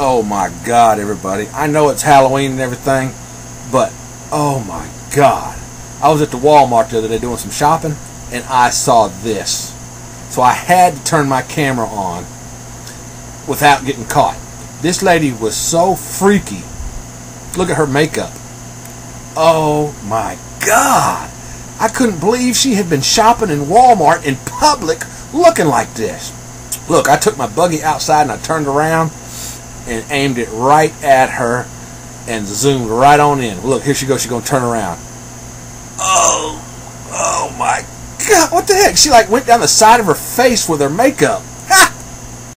Oh my God, everybody. I know it's Halloween and everything, but oh my God. I was at the Walmart the other day doing some shopping and I saw this. So I had to turn my camera on without getting caught. This lady was so freaky. Look at her makeup. Oh my God. I couldn't believe she had been shopping in Walmart in public looking like this. Look, I took my buggy outside and I turned around and aimed it right at her and zoomed right on in. Look, here she goes. She's going to turn around. Oh, oh my God. What the heck? She like went down the side of her face with her makeup.